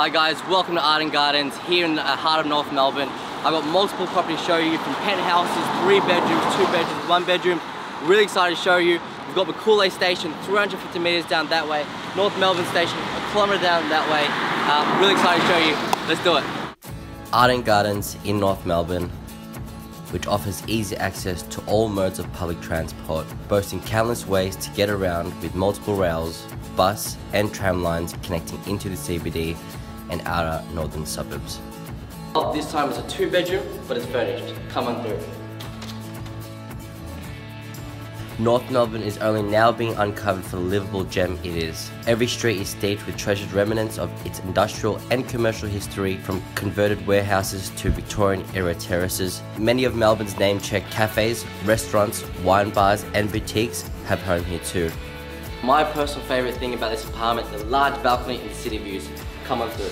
Hi guys, welcome to Arden Gardens here in the heart of North Melbourne. I've got multiple properties to show you from penthouses, three bedrooms, two bedrooms, one bedroom. Really excited to show you. We've got Macaulay Station, 350 metres down that way. North Melbourne Station, a kilometre down that way. Um, really excited to show you. Let's do it. Arden Gardens in North Melbourne which offers easy access to all modes of public transport, boasting countless ways to get around with multiple rails, bus and tram lines connecting into the CBD and outer northern suburbs. This time it's a two bedroom, but it's furnished. Come on through. North Melbourne is only now being uncovered for the livable gem it is. Every street is steeped with treasured remnants of its industrial and commercial history from converted warehouses to Victorian era terraces. Many of Melbourne's name-check cafes, restaurants, wine bars and boutiques have home here too. My personal favourite thing about this apartment, the large balcony and city views. Come on through.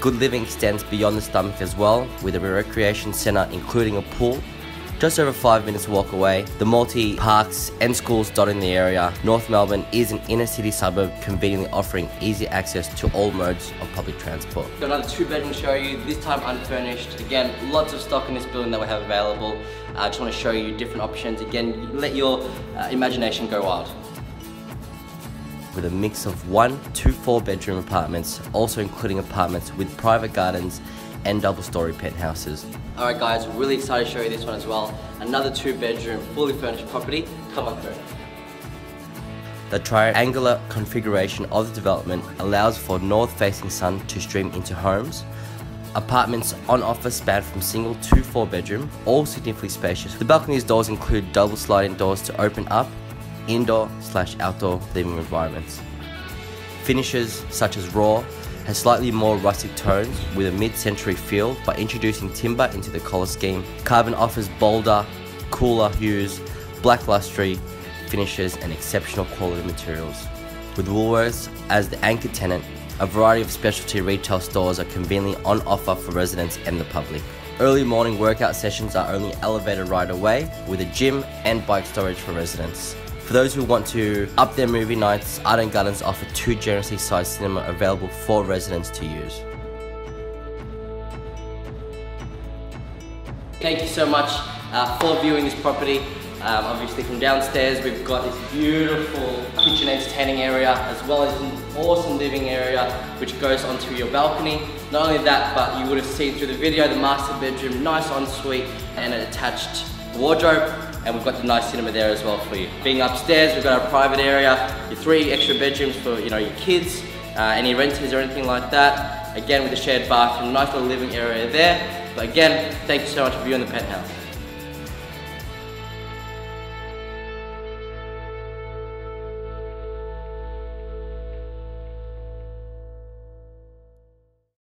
Good living extends beyond the stomach as well, with a recreation centre including a pool, just over five minutes walk away, the multi parks and schools dotting the area, North Melbourne is an inner city suburb conveniently offering easy access to all modes of public transport. Got another two bedroom show you, this time unfurnished. Again, lots of stock in this building that we have available. I uh, just want to show you different options. Again, let your uh, imagination go wild with a mix of one to four bedroom apartments, also including apartments with private gardens and double story penthouses. Alright guys, really excited to show you this one as well. Another two bedroom, fully furnished property. Come on through. The triangular configuration of the development allows for north-facing sun to stream into homes. Apartments on offer span from single to four bedroom, all significantly spacious. The balcony's doors include double sliding doors to open up indoor slash outdoor living environments. Finishes such as raw, has slightly more rustic tones with a mid-century feel by introducing timber into the colour scheme. Carbon offers bolder, cooler hues, black lustre finishes and exceptional quality materials. With Woolworths as the anchor tenant, a variety of specialty retail stores are conveniently on offer for residents and the public. Early morning workout sessions are only elevated right away with a gym and bike storage for residents. For those who want to up their movie nights, Arden Gardens offer two generously sized cinema available for residents to use. Thank you so much uh, for viewing this property. Um, obviously from downstairs we've got this beautiful kitchen entertaining area as well as an awesome living area which goes onto your balcony. Not only that but you would have seen through the video the master bedroom, nice ensuite and an attached wardrobe and we've got the nice cinema there as well for you. Being upstairs, we've got our private area, your three extra bedrooms for you know your kids, uh, any renters or anything like that. Again, with a shared bathroom, nice little living area there. But again, thank you so much for viewing the penthouse.